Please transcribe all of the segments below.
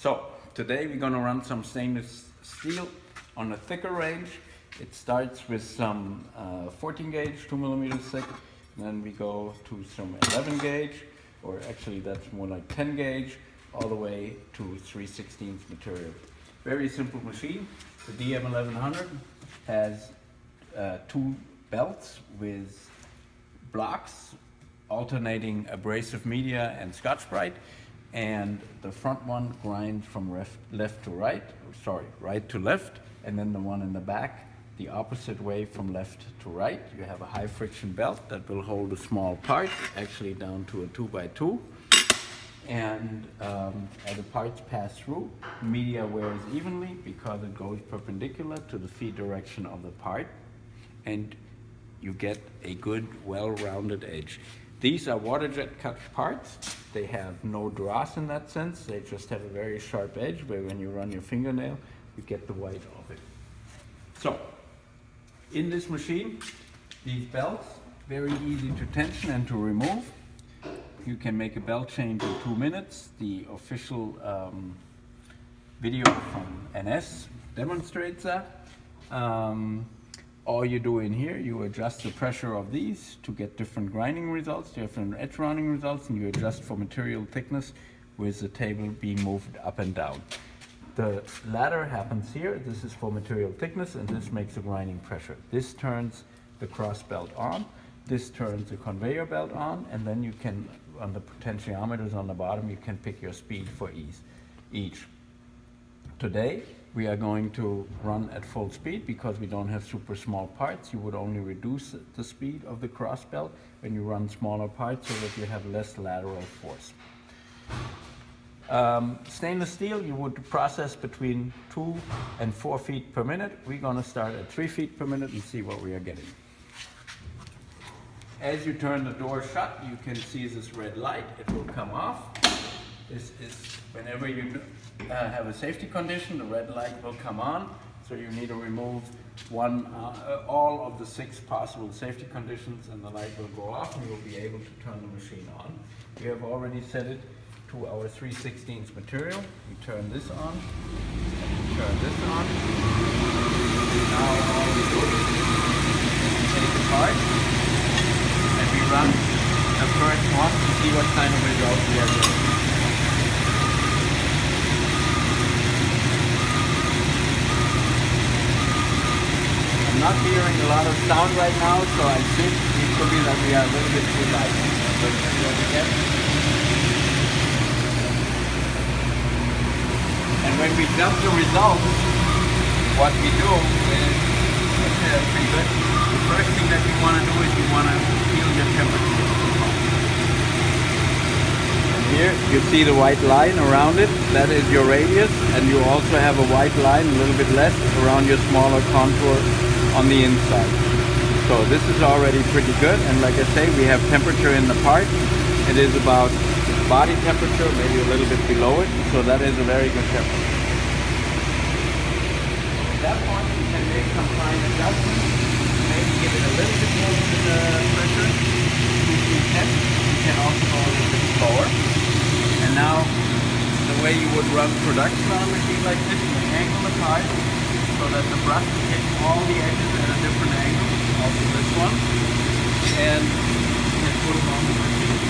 So today we're gonna run some stainless steel on a thicker range. It starts with some uh, 14 gauge, two millimeters thick. Then we go to some 11 gauge, or actually that's more like 10 gauge, all the way to 3 16 material. Very simple machine. The DM1100 has uh, two belts with blocks alternating abrasive media and Scotch-Brite and the front one grinds from left, left to right, sorry, right to left, and then the one in the back the opposite way from left to right. You have a high friction belt that will hold a small part, actually down to a two by two. And um, as the parts pass through, media wears evenly because it goes perpendicular to the feed direction of the part. And you get a good, well-rounded edge. These are water jet cut parts. They have no dross in that sense. They just have a very sharp edge where when you run your fingernail, you get the white of it. So, in this machine, these belts, very easy to tension and to remove. You can make a belt change in two minutes. The official um, video from NS demonstrates that. Um, all you do in here, you adjust the pressure of these to get different grinding results, different edge rounding results, and you adjust for material thickness with the table being moved up and down. The ladder happens here, this is for material thickness, and this makes the grinding pressure. This turns the cross belt on, this turns the conveyor belt on, and then you can, on the potentiometers on the bottom, you can pick your speed for ease, each. Today, we are going to run at full speed because we don't have super small parts. You would only reduce the speed of the cross belt when you run smaller parts so that you have less lateral force. Um, stainless steel, you would process between two and four feet per minute. We're gonna start at three feet per minute and see what we are getting. As you turn the door shut, you can see this red light. It will come off. This is whenever you uh, have a safety condition, the red light will come on. So you need to remove one, uh, all of the six possible safety conditions and the light will go off and you'll be able to turn the machine on. We have already set it to our 3 16 material. We turn this on, turn this on. Now all we do is take apart and we run the first one to see what kind of result we are getting. Not hearing a lot of sound right now, so I think it could be that we are a little bit too light. And when we jump the results, what we do is, uh, pretty good. The first thing that we want to do is we want to feel the temperature. Here you see the white line around it, that is your radius, and you also have a white line, a little bit less, around your smaller contour on the inside. So this is already pretty good and like I say we have temperature in the part. It is about body temperature, maybe a little bit below it, so that is a very good temperature. At that point you can make some fine adjustments, maybe give it a little bit more the pressure, 210. You can also go a little bit slower. And now the way you would run production on a machine like this, you angle the part so that the brush hits all the edges at a different angle, also this one, and can put it on the machine.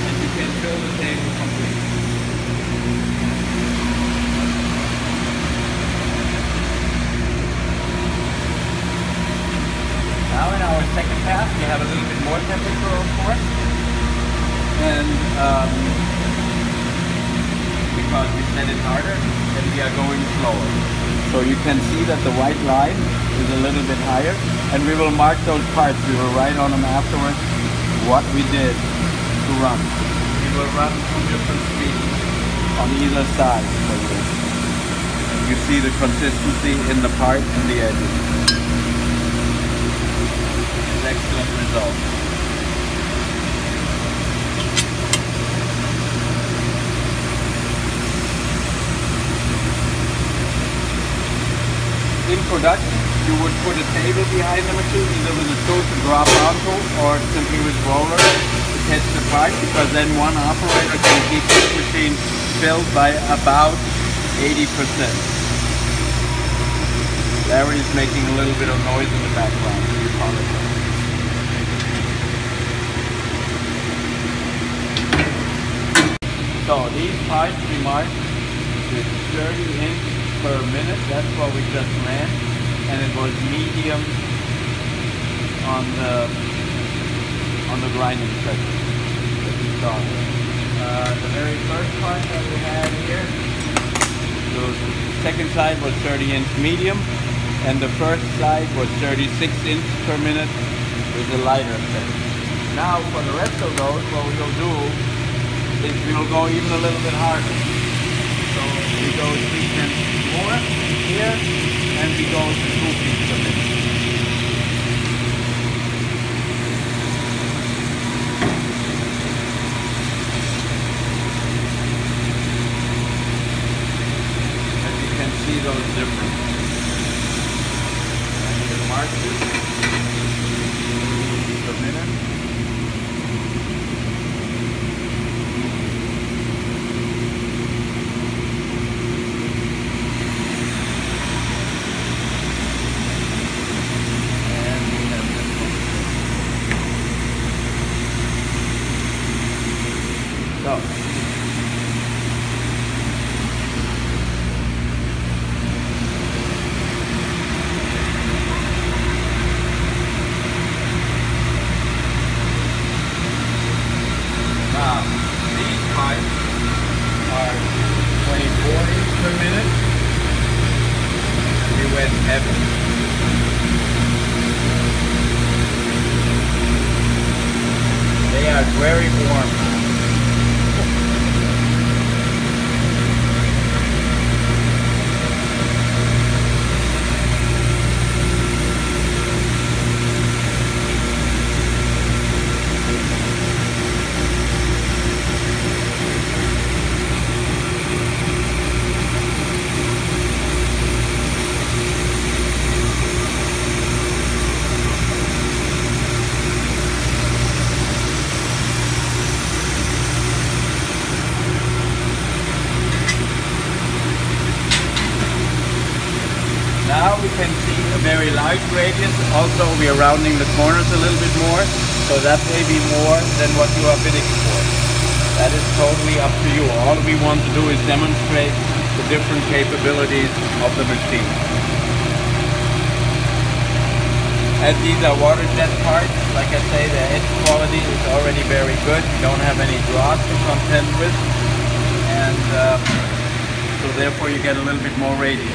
And you can fill the table completely. Now in our second pass, we have a little bit more temperature, of course. And um, because we set it harder, and we are going slower. So you can see that the white line is a little bit higher. And we will mark those parts. We will write on them afterwards what we did to run. We will run two different speeds on either side. You see the consistency in the part and the edges excellent result. Production, you would put a table behind the machine either with a tool to drop onto or simply with roller to catch the part because then one operator can keep this machine filled by about 80%. Larry is making a little bit of noise in the background. So these pipes we marked with 30 inch per minute. That's what we just ran, and it was medium on the on the grinding pressure that we saw. Uh, the very first part that we had here, so the second side was 30 inch medium, and the first side was 36 inch per minute with a lighter set. Now for the rest of those, what we will do is we'll go even a little bit harder. So we go three tenths more here, and we go to two feet per minute. As you can see those differences. And you mark this per minute. And we have this one. So. Now, these pipes are 24 inch per minute. We went heavy. They are very warm now. Now we can see a large radius. Also, we are rounding the corners a little bit more, so that may be more than what you are bidding for. That is totally up to you. All we want to do is demonstrate the different capabilities of the machine. As these are water jet parts, like I say, the edge quality is already very good. You don't have any dross to contend with. And um, so therefore you get a little bit more radius.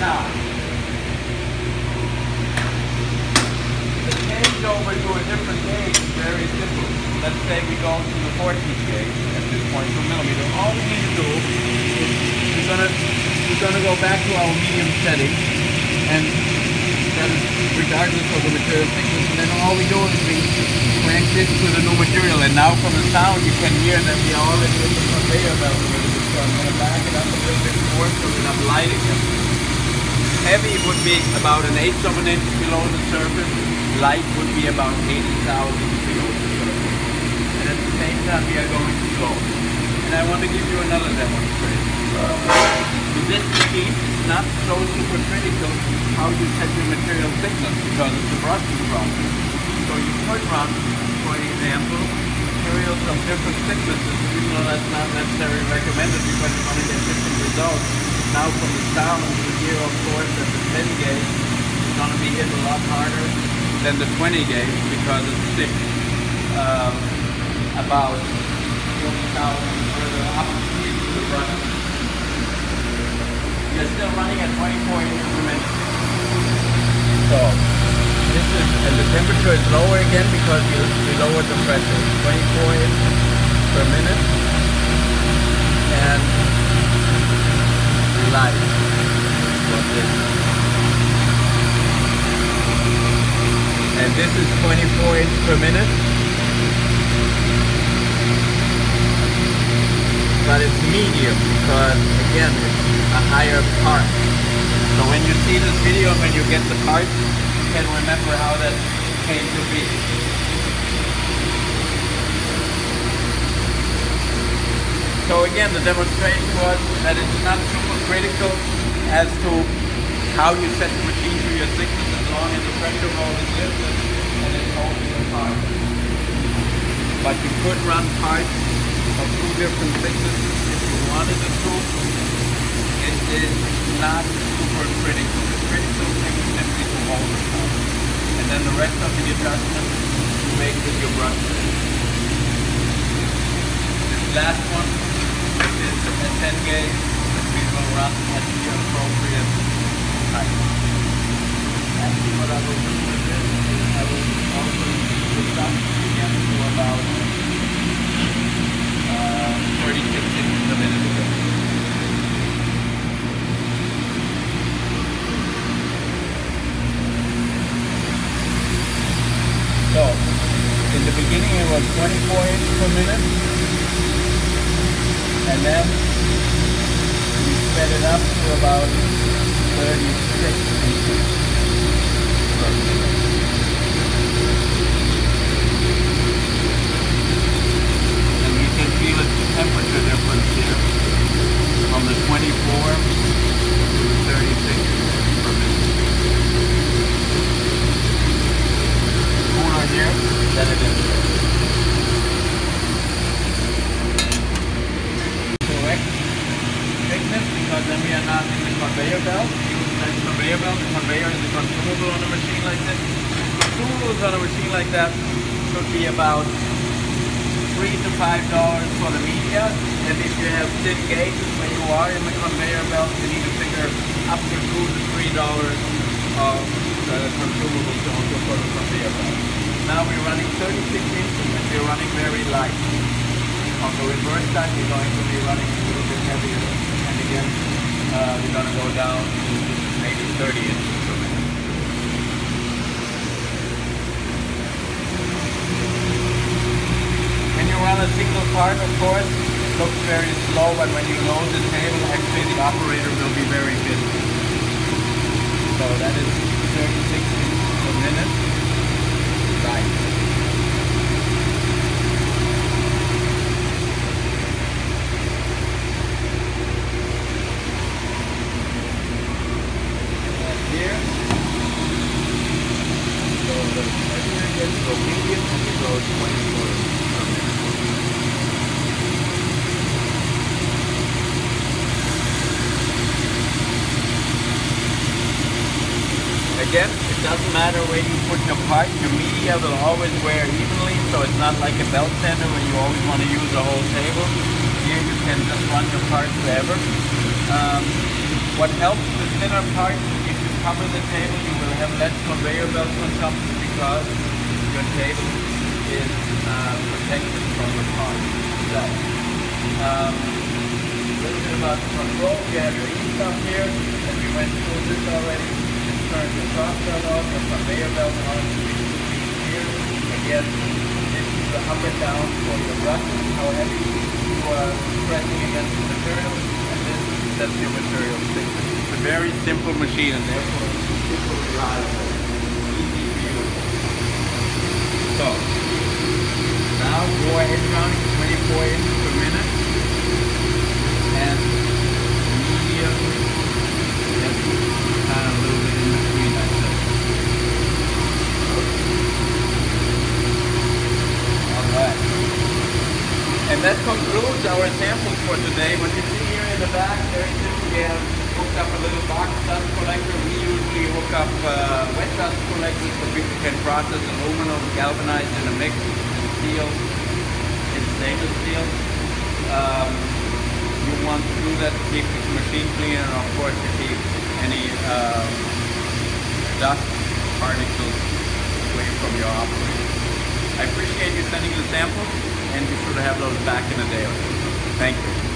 Now, the change over to a different gauge very simple. Let's say we go to the 14 gauge at this point per millimeter. All we need to do is we're gonna we're gonna go back to our medium setting. And regardless of the material thickness and then all we do is we crank this to the new material. And now from the sound you can hear that we are already in the conveyor belt so I'm gonna back it up a little bit more so that I'm lighting it heavy would be about an eighth of an inch below the surface. Light would be about 80 thousandths below the surface. And at the same time, we are going to slow. And I want to give you another demonstration. This machine, it's not so super critical how you set your material thickness because it's a brushing process. So you could run, for example, materials of different thicknesses, even though that's not necessarily recommended because you're going to get different results. Now from the sound you hear of course that the 10 gauge is going to be hit a lot harder than the 20 gauge because it sticks um, about 40,000 further up into the brush. You're still running at 24 inches per minute. So this is, and the temperature is lower again because we, we lowered the pressure. 24 inches per minute. And light. What this? And this is 24 inch per minute. But it's medium because again it's a higher part. So when you see this video, when you get the part, you can remember how that came to be. So again, the demonstration was that it's not super critical as to how you set the machine to your thickness as long as the pressure valve is lifted part. But you could run parts of two different thicknesses if you wanted it to. It is not super critical. The critical thing is simply to hold the part. And then the rest of the adjustments you make with your brush. This last one is a 10 gauge that we will run at the appropriate height. Actually what I will do with this is I will also uh, 36 inches a minute ago. So, in the beginning it was 24 inches per minute, and then we sped it up to about 36 inches per minute. And you can feel the temperature difference here from the 24 to the 36 per minute. Cooler here than it is here. thickness because then we are not in the conveyor belt. Use the conveyor belt. The conveyor is a consumable on a machine like this. Consumables on a machine like that should be about three to five dollars for the media. And if you have thin gauges when you are in the conveyor belt, you need to figure up to two to three dollars of the consumables also for the conveyor belt. Now we're running 36 inches and we're running very light. On the reverse side, we're going to be running a little bit heavier. And again, uh, we're going to go down to maybe 30 inches run a single part, of course, looks very slow, but when you load the table, actually the operator will be very busy. So that is 36 inches per minute. Right. And here, so the measurement gets go medium and you go 24 per minute. Again, it doesn't matter where you put your part, your media will always wear evenly, so it's not like a belt sander where you always want to use the whole table. Here you can just run your part wherever. Um, what helps the thinner parts, if you cover the table, you will have less conveyor belt consumption because your table is uh, protected from the part itself. Um, a little bit about the control. You have your e-stop here, and we went through this already. Just turn the cross belt off, the conveyor belt on, here. Again, this is the up and down for your brushes, how heavy you are pressing against the material, and this sets your material thickness. It's a very simple machine, and therefore super reliable, easy to use. So, now go ahead counting 24 inches per minute and medium yes, kind of a little bit in between I said. Alright. And that concludes our samples for today. What you see here in the back, very simple, we have hooked up a little box dust collector. We usually hook up uh, wet dust collectors so people can process aluminum galvanized in a mix, steel, and stainless steel. Um, you want to do that to keep the machine clean and of course to keep any uh, dust particles away from your operation. I appreciate you sending the samples and you should have those back in a day or two. Thank you.